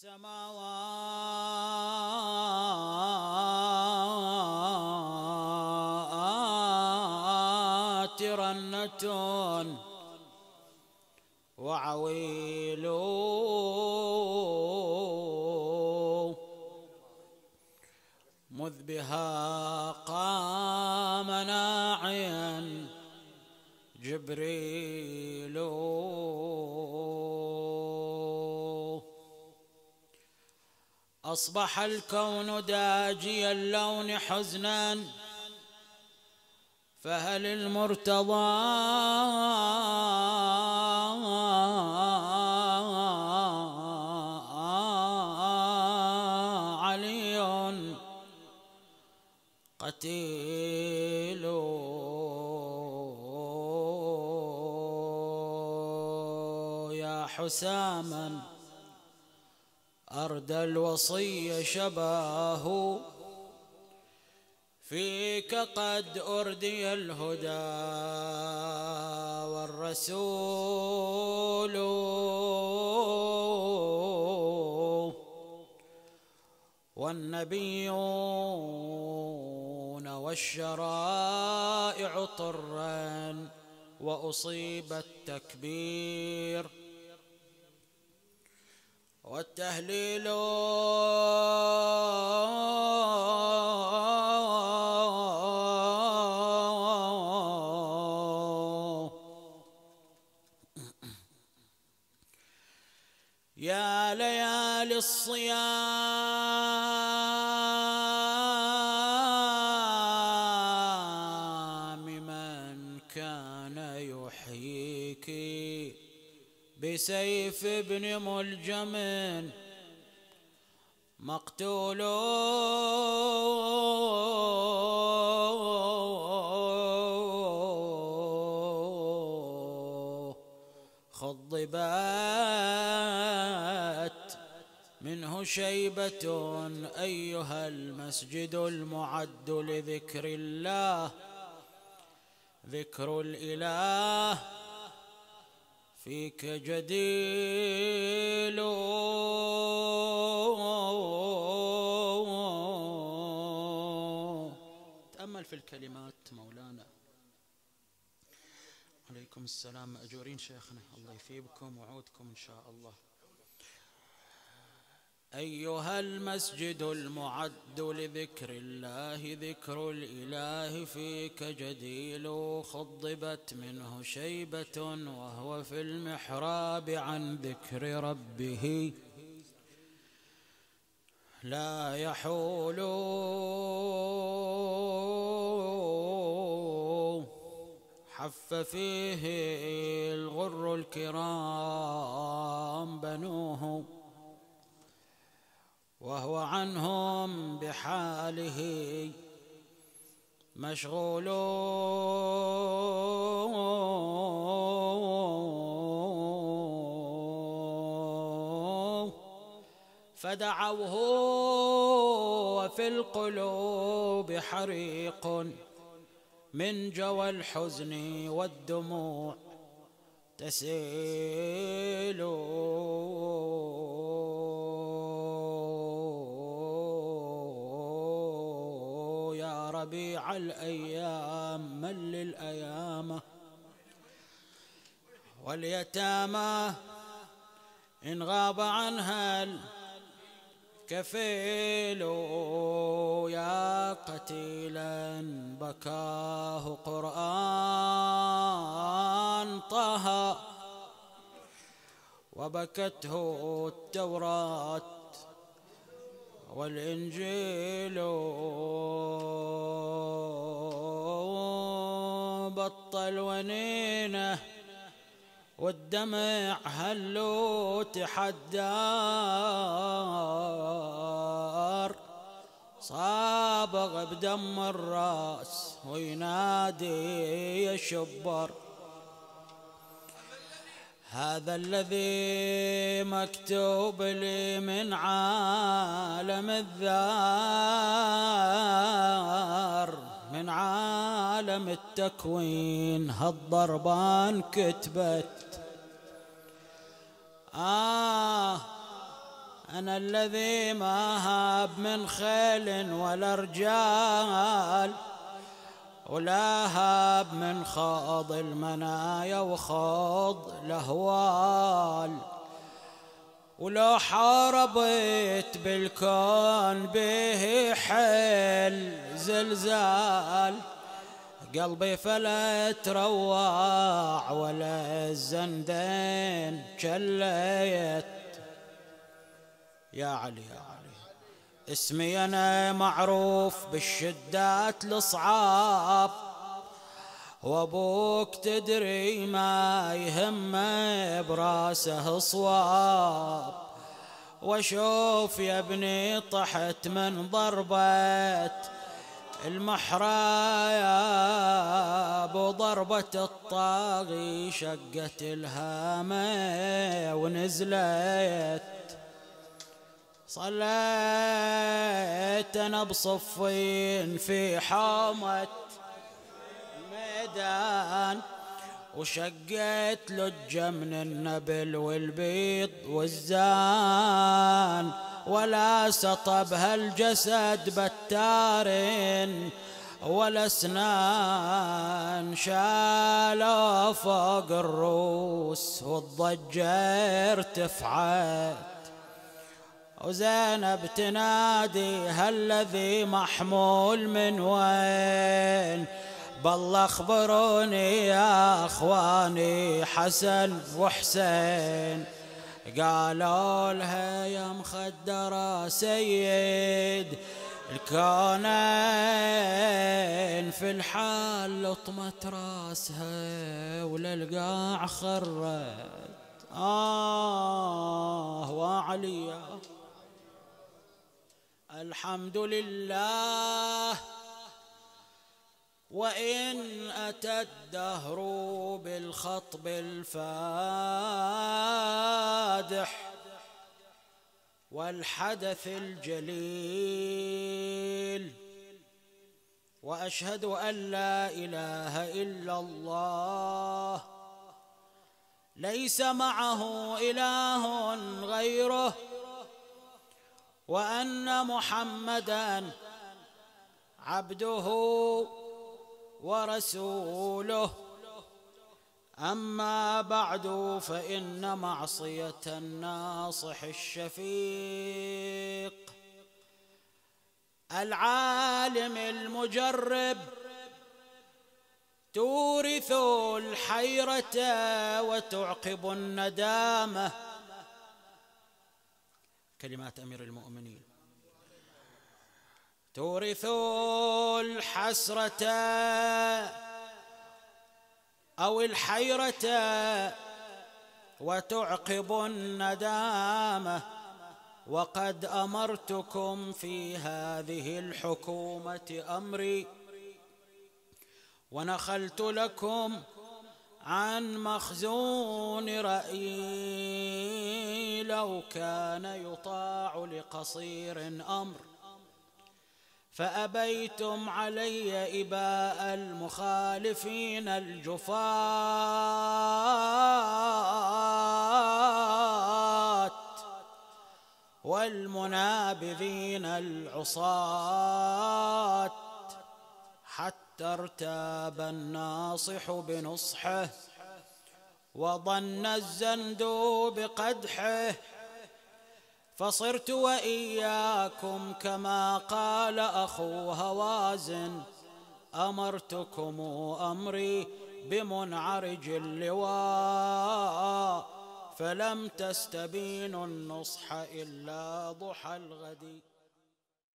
السماوات رنة وعويل مذ بها قام ناعيا جبريل أصبح الكون داجي اللون حزنا فهل المرتضى علي قتيل؟ يا حساما أردى الوصي شباه. فيك قد أردي الهدى والرسول. والنبيون والشرائع طرا وأصيب التكبير. والتهليل يا ليالي الصيام. بسيف ابن ملجم مقتول. خضبات منه شيبة أيها المسجد المعد لذكر الله ذكر الإله. فيك جديل. تأمل في الكلمات مولانا. عليكم السلام. مأجورين شيخنا. الله يثيبكم وعودكم إن شاء الله. أيها المسجد المعد لذكر الله ذكر الإله فيك جديل خضبت منه شيبة وهو في المحراب عن ذكر ربه. لا يحول حف فيه الغر الكرام بنوه. وهو عنهم بحاله مشغول. فدعوه وفي القلوب حريق من جوى الحزن والدموع تسيل. ربيع الأيام من للأيام واليتامى إن غاب عنها الكفيل يا قتيلا بكاه قرآن طه وبكته التوراة والإنجيل بطل ونينة والدمع هلو تحدار صابغ بدم الرأس وينادي يشبر هذا الذي مكتوب لي من عالم الذار من عالم التكوين هالضربان كتبت. آه أنا الذي ما هاب من خيل ولا رجال. ولا هاب من خوض المنايا وخوض الأهوال. ولو حاربت بالكون به حل زلزال قلبي فلا تروع ولا الزندين شليت يا علي يا علي. اسمي أنا معروف بالشدات الصعاب وابوك تدري ما يهمه براسه صواب. واشوف يا ابني طحت من ضربة المحراب وضربة الطاغي شقت الهامة ونزلت. صليت أنا بصفين في حومة ميدان وشقيت لجة من النبل والبيض والزان ولا سطب هالجسد بتار ولا أسنان شالوا فوق الروس والضجة ارتفعت وزينب تنادي هالذي محمول من وين؟ بالله اخبروني يا أخواني حسن وحسين. قالوا لها يا مخدرة سيد الكونين في الحال لطمت راسها وللقاع خرت آه وعليا الحمد لله. وإن أتى الدهر بالخطب الفادح والحدث الجليل. وأشهد أن لا إله إلا الله. ليس معه إله غيره. وأن محمدًا عبده ورسوله. أما بعد فإن معصية الناصح الشفيق العالم المجرب تورث الحيرة وتعقب الندامة. كلمات أمير المؤمنين. تورث الحسرة أو الحيرة وتعقب الندامة وقد أمرتكم في هذه الحكومة أمري ونخلت لكم عن مخزون رأيي. لو كان يطاع لقصير أمر فأبيتم علي إباء المخالفين الجفاة والمنابذين العصاة حتى ارتاب الناصح بنصحه وظن الزند بقدحه فصرت وإياكم كما قال أخو هوازن أمرتكم أمري بمنعرج اللواء فلم تستبينوا النصح إلا ضحى الغد